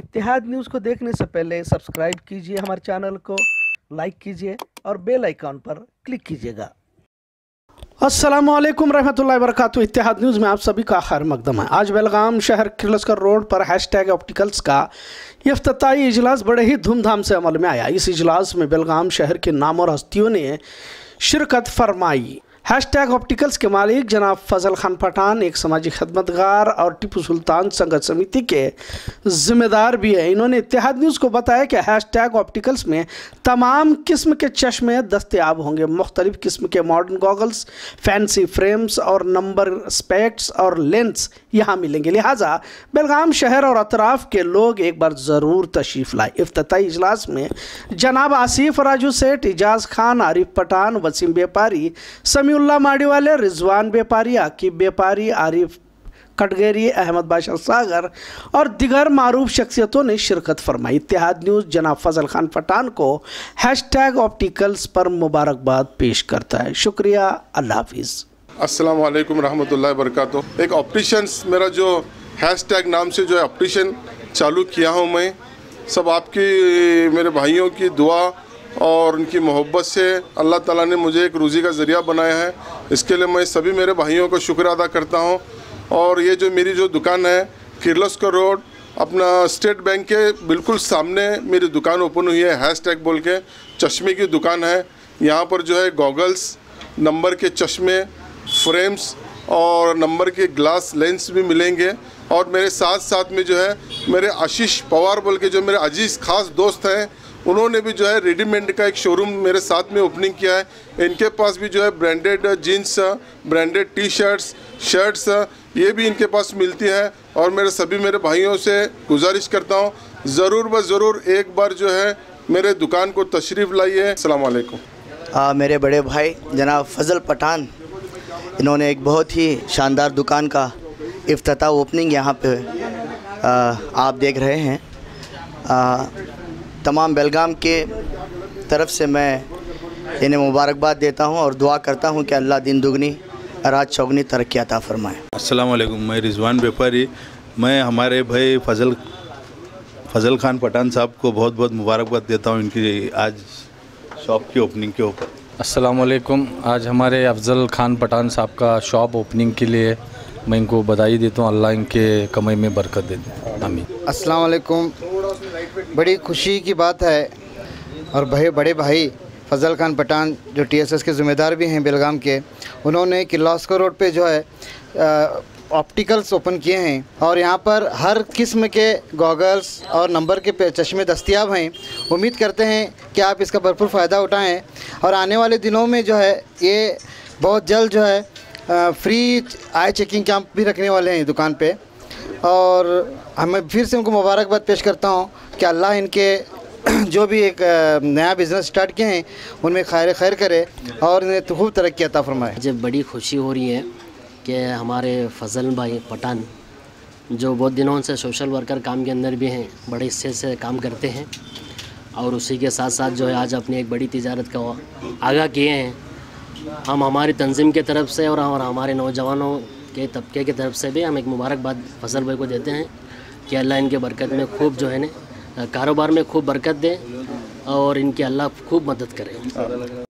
इतिहाद news को देखने से पहले सब्सक्राइब कीजिए हमारे चैनल को, लाइक कीजिए और बेल आइकॉन पर क्लिक कीजिएगा। असलम रहमतुल्लाहि वरकatuh इतिहाद न्यूज़ में आप सभी का खैर मकदम है। आज बेलगाम शहर किर्लस्कर रोड पर हैशटैग ऑप्टिकल्स का इफ्ताही इजलास बड़े ही धूमधाम से अमल में आया। इस इजलास में बेलगाम शहर के नाम और हस्तियों ने शिरकत फरमाई। हैशटैग ऑप्टिकल्स के मालिक जनाब फजल खान पठान, एक समाजी खदमतगार और टिप्पू सुल्तान संगत समिति के जिम्मेदार भी हैं। इन्होंने इतिहाद न्यूज़ को बताया कि हैश टैग ऑप्टिकल्स में तमाम किस्म के चश्मे दस्तियाब होंगे। मुख्तलिफ़ किस्म के मॉडर्न गॉगल्स फैंसी फ्रेम्स और नंबर स्पेक्ट्स और लेंस यहाँ मिलेंगे। लिहाजा बेलगाम शहर और अतराफ़ के लोग एक बार ज़रूर तशरीफ़ लाए। अफ्ताही इजलास में जनाब आसिफ राजू सेठ एजाज खान, आरिफ पठान, वसीम व्यापारी समीउल्ला माड़ी वाले रिजवान व्यापारी, आकिब व्यापारी, आरिफ कटगेरी, अहमद बादशाह सागर और दिगर मारूफ शख्सियतों ने शिरकत फरमाई। इतिहाद न्यूज़, जनाब फजल खान पठान को हैश टैग ऑप्टिकल्स पर मुबारकबाद पेश करता है। शुक्रिया, अल्लाह हाफिज़। अस्सलाम वालेकुम रहमतुल्लाहि वबरकातुह। एक ऑप्टिशियंस मेरा जो हैश टैग नाम से जो है ऑप्टिशियन चालू किया हूँ मैं, सब आपकी, मेरे भाइयों की दुआ और उनकी मोहब्बत से अल्लाह ताला ने मुझे एक रोज़ी का ज़रिया बनाया है। इसके लिए मैं सभी मेरे भाइयों को शुक्र अदा करता हूँ। और ये जो मेरी जो दुकान है किर्लस्कर रोड अपना स्टेट बैंक के बिल्कुल सामने मेरी दुकान ओपन हुई है हैश टैग बोल के। चश्मे की दुकान है। यहाँ पर जो है गॉगल्स नंबर के चश्मे फ्रेम्स और नंबर के ग्लास लेंस भी मिलेंगे। और मेरे साथ साथ में जो है, मेरे आशीष पवार बोल के जो मेरे अज़ीज़ खास दोस्त हैं उन्होंने भी जो है रेडीमेड का एक शोरूम मेरे साथ में ओपनिंग किया है। इनके पास भी जो है branded jeans branded T shirts shirts ये भी इनके पास मिलती है। और मेरे सभी मेरे भाइयों से गुजारिश करता हूँ ज़रूर ब ज़रूर एक बार जो है मेरे दुकान को तशरीफ़ लाइए। अलकुम मेरे बड़े भाई जनाब फजल पठान इन्होंने एक बहुत ही शानदार दुकान का अफ्ताह ओपनिंग यहाँ पे आ, आप देख रहे हैं। आ, तमाम बेलगाम के तरफ़ से मैं इन्हें मुबारकबाद देता हूँ और दुआ करता हूँ कि अल्लाह दिन दुगनी रात चौगनी तरक्की अता फरमाए। अस्सलाम वालेकुम मैं रिजवान व्यापारी मैं हमारे भाई फजल फजल खान पठान साहब को बहुत बहुत मुबारकबाद देता हूँ इनकी आज शॉप की ओपनिंग के ऊपर। अस्सलाम वालेकुम आज हमारे अफजल खान पठान साहब का शॉप ओपनिंग के लिए मैं इनको बधाई देता हूँ अल्लाह इनके कमाई में बरकत दे दे आमीन। अस्सलाम वालेकुम बड़ी खुशी की बात है। और भाई, बड़े भाई, फजल खान पठान, जो टीएसएस के ज़िम्मेदार भी हैं बेलगाम के, उन्होंने किलास्को रोड पे जो है ऑप्टिकल्स ओपन किए हैं। और यहाँ पर हर किस्म के गॉगल्स और नंबर के चश्मे दस्तियाब हैं। उम्मीद करते हैं कि आप इसका भरपूर फ़ायदा उठाएँ। और आने वाले दिनों में जो है, ये बहुत जल्द जो है फ्री आई चेकिंग कैंप भी रखने वाले हैं दुकान पे। और हमें फिर से उनको मुबारकबाद पेश करता हूँ कि अल्लाह इनके जो भी एक नया बिज़नेस स्टार्ट किए हैं, उनमें खैर खैर करे और इन्हें तो खूब तरक्की अता फरमाए। मुझे बड़ी खुशी हो रही है कि हमारे फजल भाई पठान, जो बहुत दिनों से सोशल वर्कर काम के अंदर भी हैं, बड़े हिस्से से काम करते हैं और उसी के साथ साथ जो है आज अपनी एक बड़ी तजारत का आगाह किए हैं। हम हमारी तंजीम के तरफ़ से और हमारे नौजवानों के तबके की तरफ़ से भी हम एक मुबारकबाद फ़सल भाई को देते हैं कि अल्लाह इनके बरकत में खूब जो है ना, कारोबार में खूब बरकत दें और इनकी अल्लाह खूब मदद करे।